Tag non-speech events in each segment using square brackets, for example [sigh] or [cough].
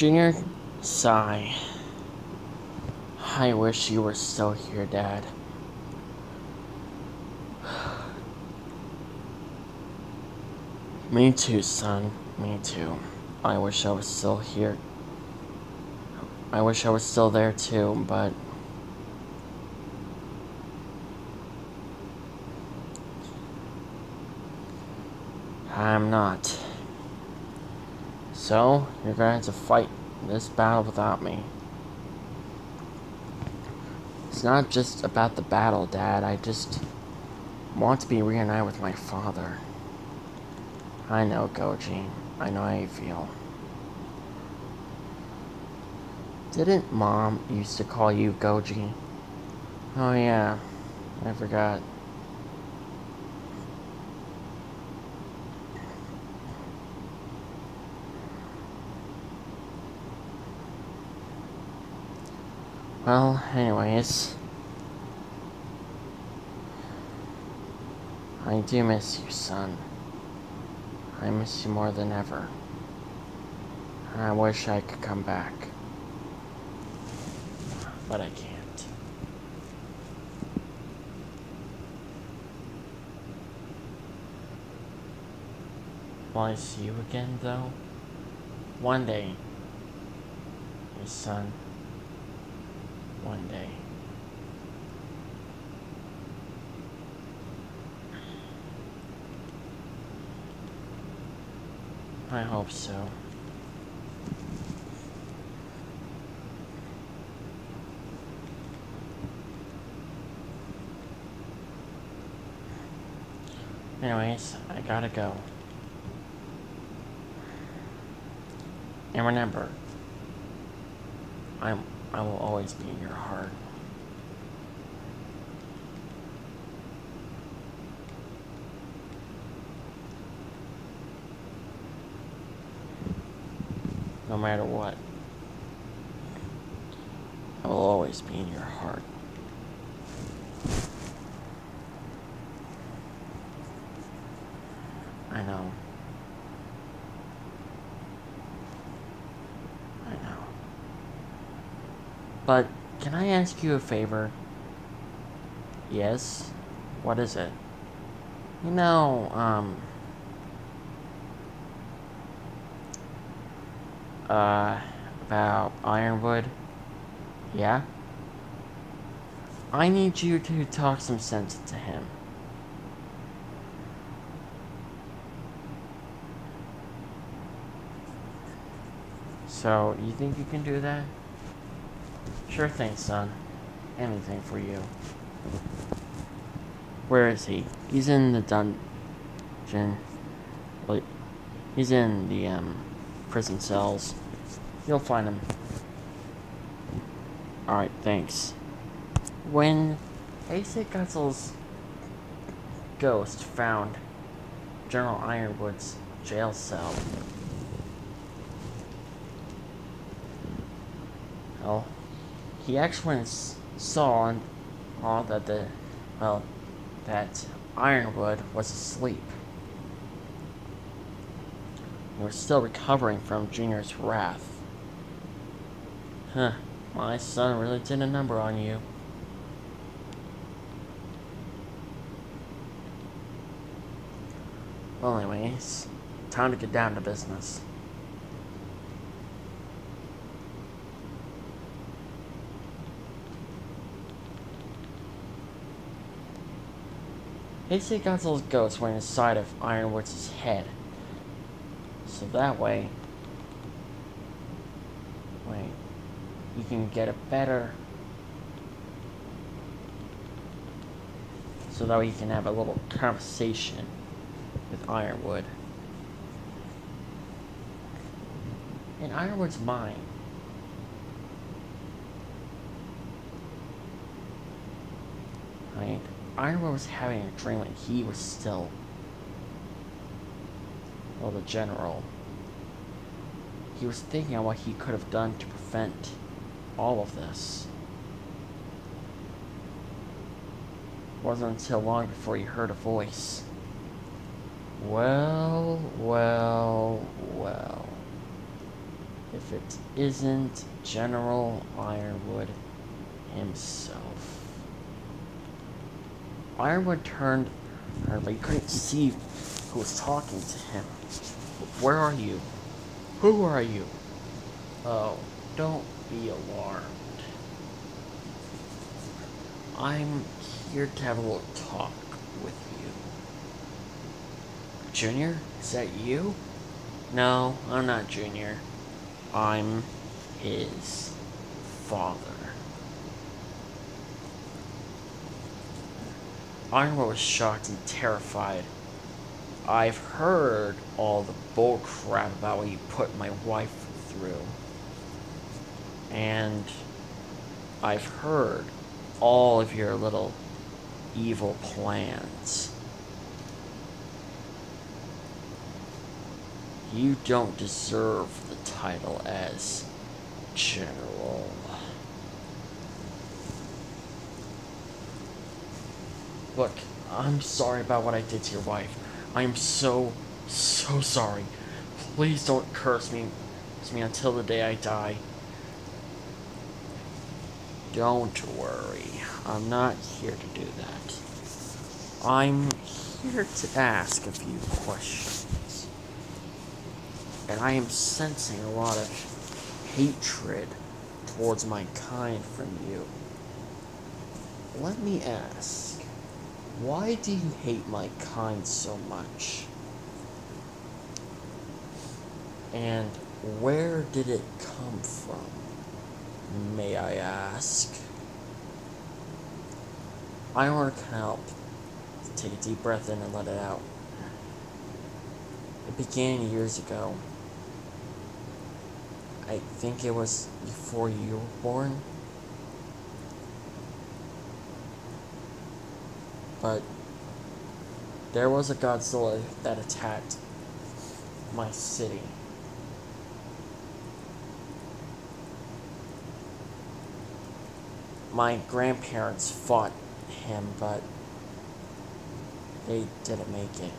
Junior, sigh. I wish you were still here, Dad. [sighs] Me too, son. Me too. I wish I was still here. I wish I was still there too, but. I'm not. So, you're gonna have to fight this battle without me. It's not just about the battle, Dad. I just want to be reunited with my father. I know, Goji. I know how you feel. Didn't Mom used to call you Goji? Oh yeah, I forgot. Well, anyways. I do miss you, son. I miss you more than ever. I wish I could come back. But I can't. Will I see you again, though? One day. Your son one day. I hope so. Anyways, I gotta go. And remember, I'm I will always be in your heart. No matter what, I will always be in your heart. I know. But can I ask you a favor? Yes? What is it? You know, um. Uh, about Ironwood? Yeah? I need you to talk some sense into him. So, you think you can do that? Sure thing, son. Anything for you. Where is he? He's in the dungeon. Well, he's in the um, prison cells. You'll find him. Alright, thanks. When Asa Gutzel's ghost found General Ironwood's jail cell, well, he actually saw all that the well that Ironwood was asleep. Was still recovering from Junior's wrath. Huh, my son really did a number on you. Well, anyways, time to get down to business. Asa Gonzal's ghost went inside of Ironwood's head. So that way, wait, you can get a better, so that way you can have a little conversation with Ironwood. In Ironwood's mind, right? Ironwood was having a dream when he was still, well, the general. He was thinking on what he could have done to prevent all of this. It wasn't until long before he heard a voice. Well, well, well. if it isn't General Ironwood himself. Ironwood turned around, but he couldn't see who was talking to him. Where are you? Who are you? Oh, don't be alarmed. I'm here to have a little talk with you. Junior? Is that you? No, I'm not Junior. I'm his father. Ironwood was shocked and terrified. I've heard all the bullcrap about what you put my wife through. And I've heard all of your little evil plans. You don't deserve the title as General. Look, I'm sorry about what I did to your wife. I am so, so sorry. Please don't curse me, curse me until the day I die. Don't worry. I'm not here to do that. I'm here to ask a few questions. And I am sensing a lot of hatred towards my kind from you. Let me ask, why do you hate my kind so much? And where did it come from? May I ask? Ironwood can help. Take a deep breath in and let it out. It began years ago. I think it was before you were born. But there was a Godzilla that attacked my city. My grandparents fought him, but they didn't make it.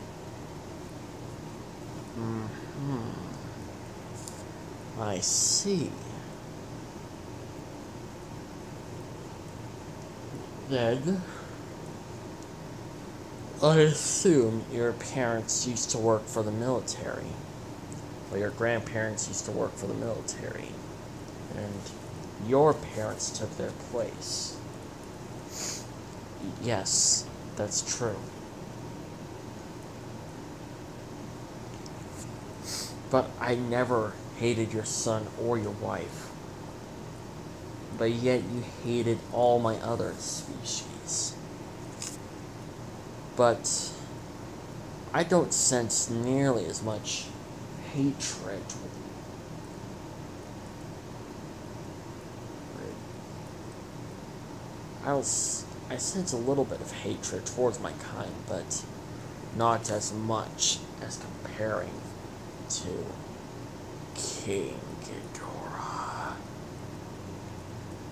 hmm I see. Then, I assume your parents used to work for the military. Or your grandparents used to work for the military. And your parents took their place. Yes, that's true. But I never hated your son or your wife. But yet you hated all my other species. But I don't sense nearly as much hatred. I'll I sense a little bit of hatred towards my kind, but not as much as comparing to King Ghidorah.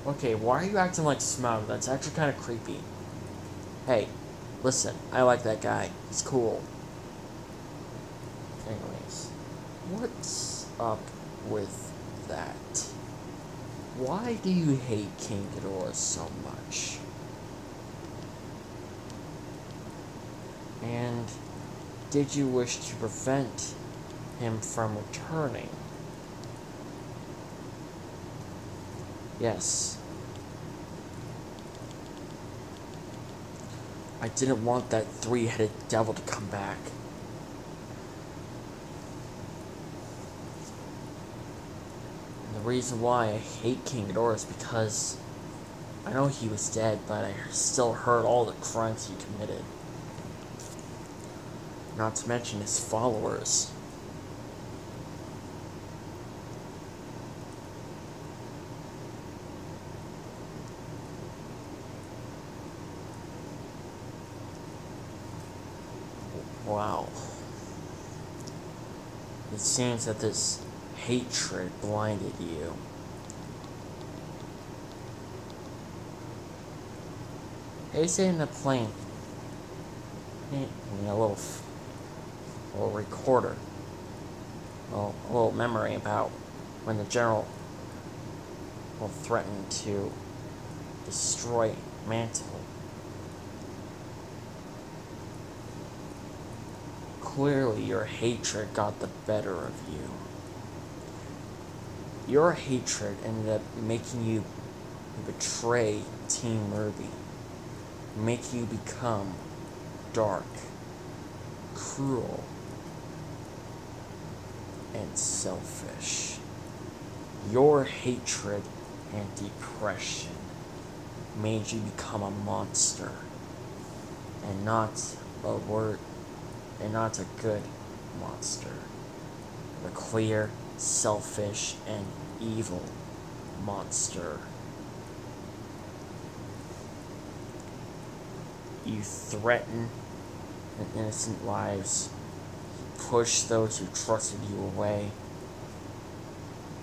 Okay, why are you acting like Smaug? That's actually kind of creepy. Hey, listen, I like that guy. He's cool. Anyways, what's up with that? Why do you hate King Ghidorah so much? And did you wish to prevent him from returning? Yes. I didn't want that three-headed devil to come back. And the reason why I hate King Ghidorah is because I know he was dead, but I still heard all the crimes he committed. Not to mention his followers. It seems that this hatred blinded you. Hey, say in the plane. a little a little recorder, well, a little memory about when the general will threaten to destroy Mantle. Clearly, your hatred got the better of you. Your hatred ended up making you betray Team Ruby, make you become dark, cruel, and selfish. Your hatred and depression made you become a monster and not a word and not a good monster. A clear, selfish, and evil monster. You threaten innocent lives, push those who trusted you away,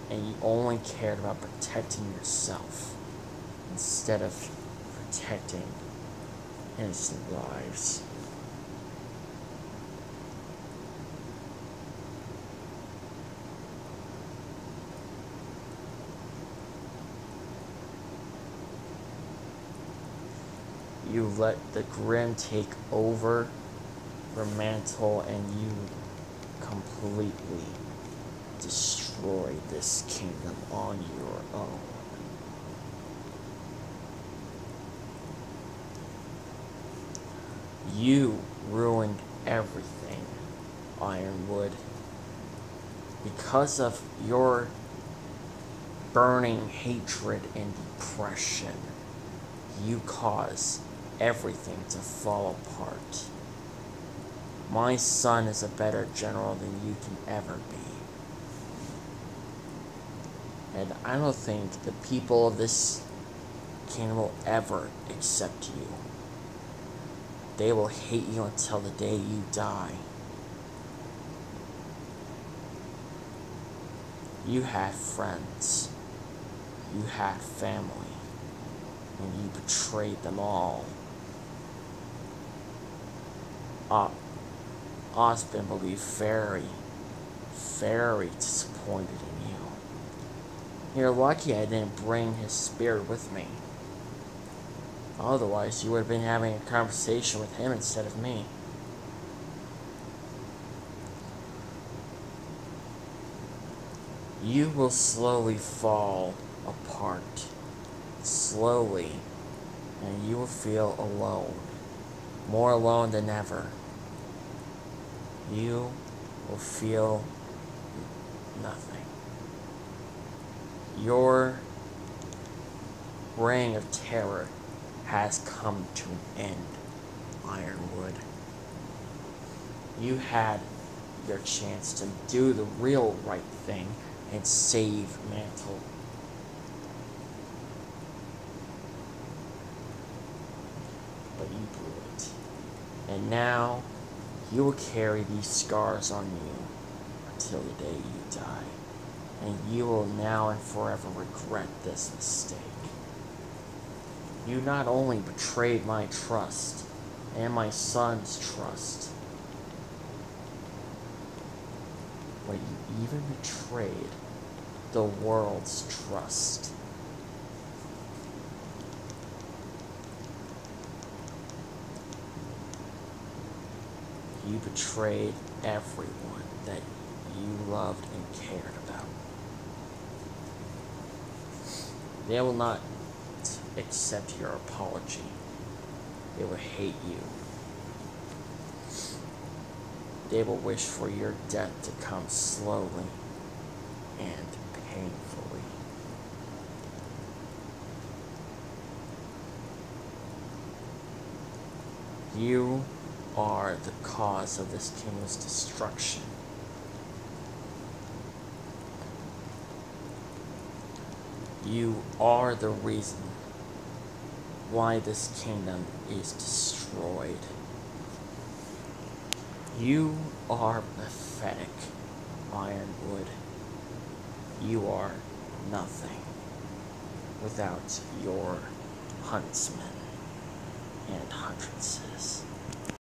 and you only cared about protecting yourself instead of protecting innocent lives. You let the Grimm take over your mantle and you completely destroy this kingdom on your own. You ruined everything, Ironwood. Because of your burning hatred and depression, you cause everything to fall apart. My son is a better general than you can ever be. And I don't think the people of this kingdom will ever accept you. They will hate you until the day you die. You had friends. You had family. And you betrayed them all. Uh, will be very, very disappointed in you. You're lucky I didn't bring his spirit with me. Otherwise, you would have been having a conversation with him instead of me. You will slowly fall apart. Slowly. And you will feel alone. More alone than ever. You will feel nothing. Your reign of terror has come to an end, Ironwood. You had your chance to do the real right thing and save Mantle. But you blew it. And now you will carry these scars on you until the day you die. And you will now and forever regret this mistake. You not only betrayed my trust and my son's trust, but you even betrayed the world's trust. You betrayed everyone that you loved and cared about. They will not accept your apology. They will hate you. They will wish for your death to come slowly and painfully. You are the cause of this kingdom's destruction. You are the reason why this kingdom is destroyed. You are pathetic, Ironwood. You are nothing without your huntsmen and huntresses.